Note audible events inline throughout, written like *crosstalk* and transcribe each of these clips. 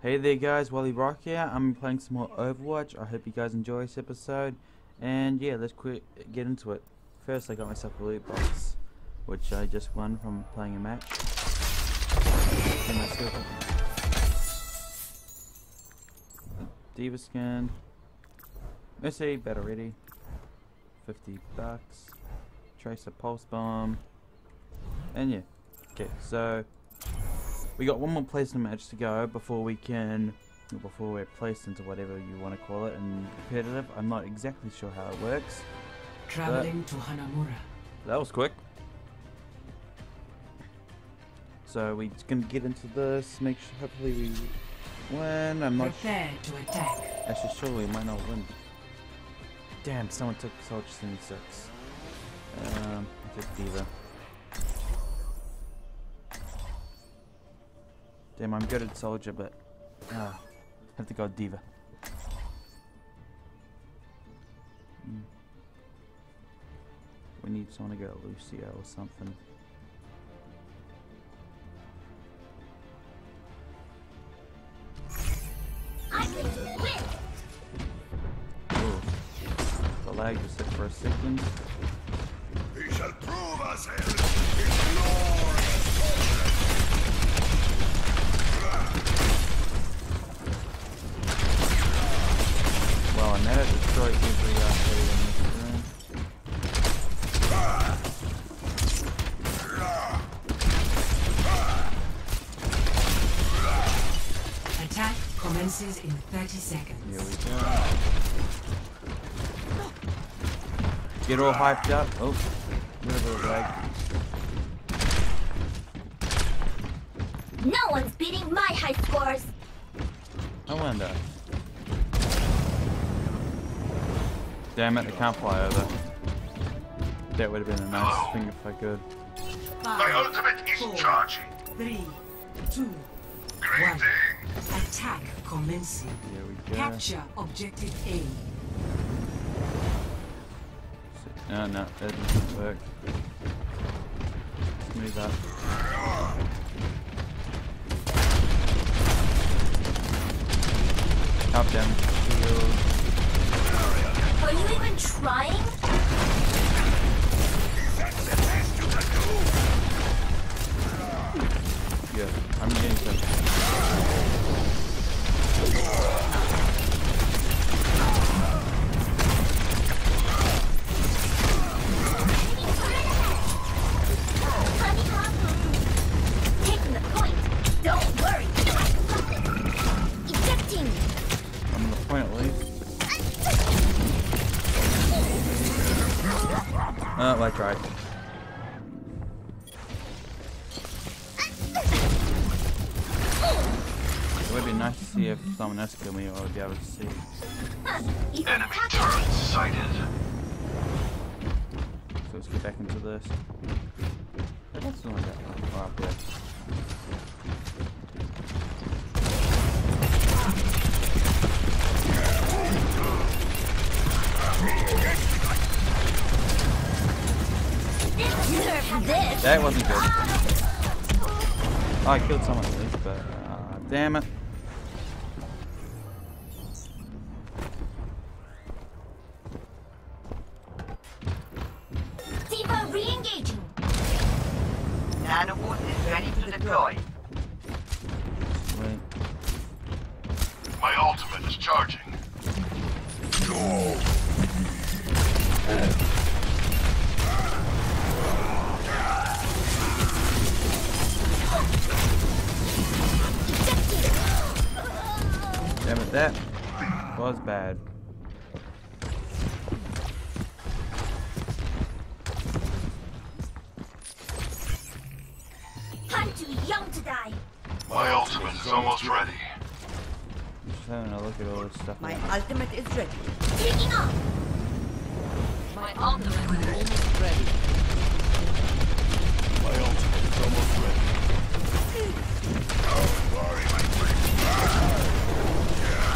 Hey there guys, WalleRock here. I'm playing some more Overwatch. I hope you guys enjoy this episode. And yeah, let's quick get into it. First I got myself a loot box, which I just won from playing a match. D.Va skin. Mercy, better ready. 50 bucks. Tracer pulse bomb. And yeah. Okay, so we got one more placement match to go before we can, before we're placed into whatever you want to call it in competitive. I'm not exactly sure how it works. Traveling to Hanamura. That was quick. So we're gonna get into this. Make sure, hopefully we win. I'm not. Prepare to attack. Actually, surely we might not win. Damn, someone took Soldier 76. Um, I took D.Va. Damn, I'm good at Soldier, but ah, have to go D.Va. Hmm. We need someone to go Lucio or something. Ooh. The lag just hit for a second. We shall prove ourselves in glorious Well, I managed to destroy every arcade in this room. Attack commences in 30 Here seconds. we go. Get all hyped up. Oh, little lag. No one's beating my high scores. I wonder. Damn it, I can't fly over. That would have been a nice thing if I could. My ultimate is four, charging. three, two, Greetings. attack commencing. Here we go. Capture objective A. No, no, that doesn't work. Move up. Up, down, shield. Are you even trying? That's the best you can do. Yeah, I'm getting some. Taking the point. Don't worry. Ejecting. I'm point at least. Oh, I tried. It would be nice to see if someone else killed me, I would be able to see. Enemy turret sighted. So let's get back into this. What's the one that? Oh, up there. This. That wasn't good. Oh, I killed someone at least, but uh, damn it. D.Va re-engaging. Nanobot is ready to deploy. That was bad. I'm too young to die. My ultimate is almost ready. Just having a look at all this stuff. My now. ultimate is ready. Taking off. My ultimate is almost ready. My ultimate is almost ready. Don't worry, my friend. My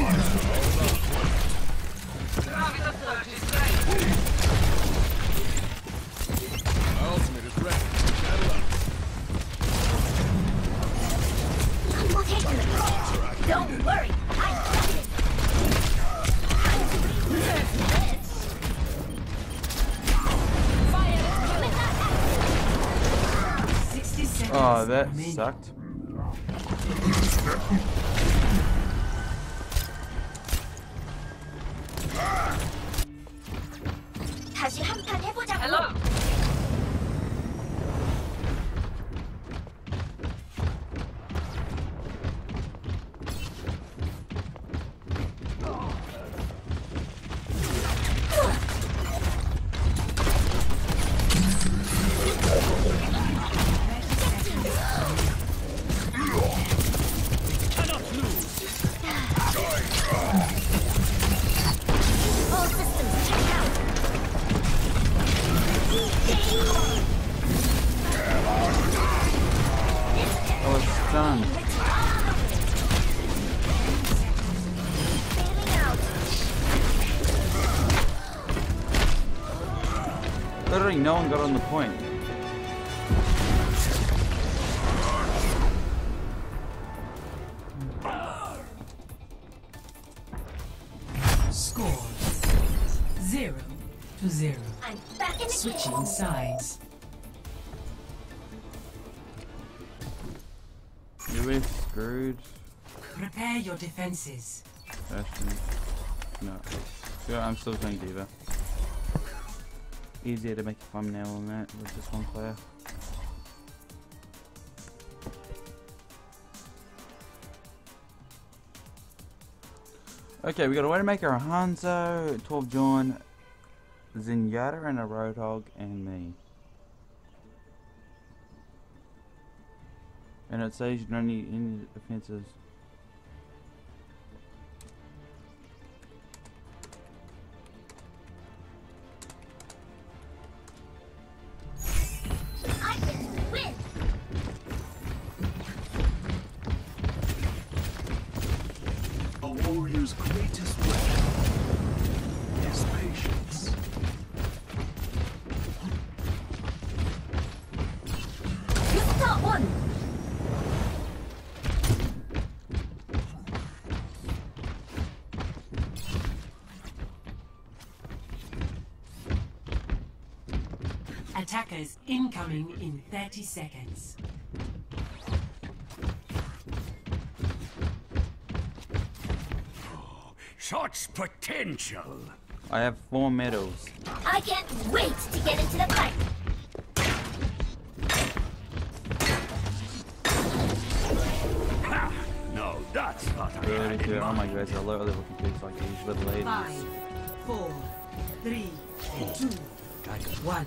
ultimate Oh, that sucked. Hello. Stunned. Literally, no one got on the point. Score zero to zero. I'm back in the Switching game. sides. Were screwed. Prepare your defenses. No. Yeah, I'm still playing D.Va. Easier to make a thumbnail on that with just one player. Okay, we got a Widowmaker, a Hanzo, Torbjorn, Zenyatta, and a Roadhog, and me. And it says you don't need any defenses. Attackers incoming in 30 seconds. Such potential. I have four medals. I can't wait to get into the fight. Ha! No, that's not a Really good. Oh my mind. god, they're literally looking things like these little ladies. Five, four, three, two, one.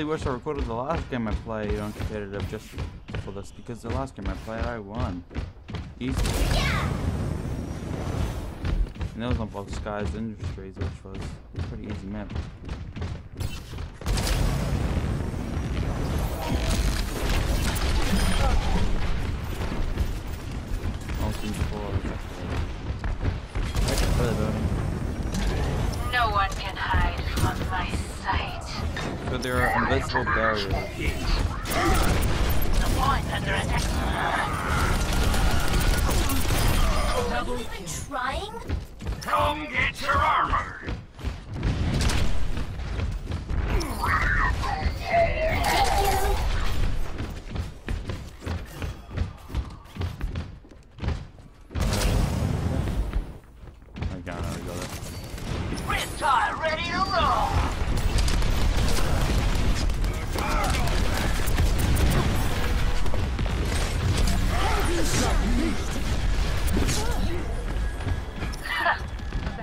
really wish I recorded the last game I played on competitive just for this because the last game I played I won. Easily. Yeah. And that was on Volskaya Industries, which was a pretty easy map. No one can So there are invisible barriers. Trying? Come get your armor.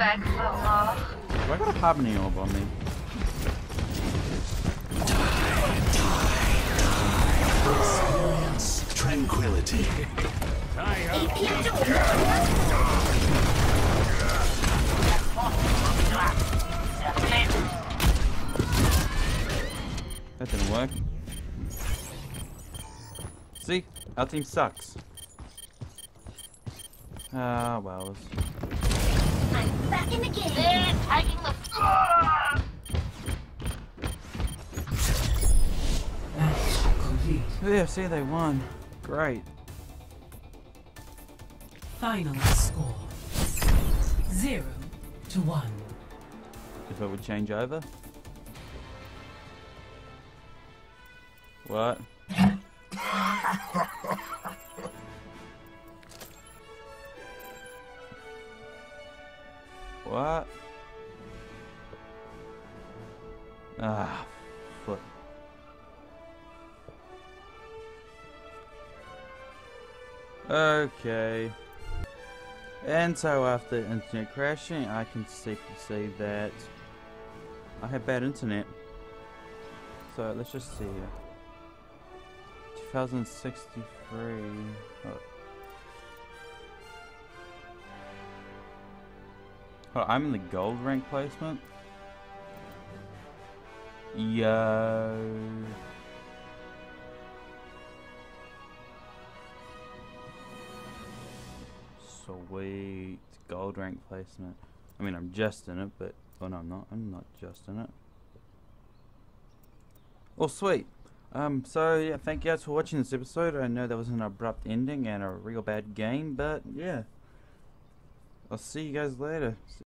Do I got a hobnail on me? Die, die, die. Experience tranquility. That didn't work. See? Our team sucks. Ah, uh, well. Back in the game. They're the. Complete. Yeah, see, they won. Great. Final score. Zero to one. If I would change over. What? *laughs* And so after internet crashing, I can safely say that I have bad internet. So let's just see. 2063. Oh. Oh, I'm in the gold rank placement. Yo. Sweet gold rank placement. I mean, I'm just in it, but oh no, I'm not. I'm not just in it. Oh, sweet. Um, so yeah, thank you guys for watching this episode. I know that was an abrupt ending and a real bad game, but yeah. I'll see you guys later.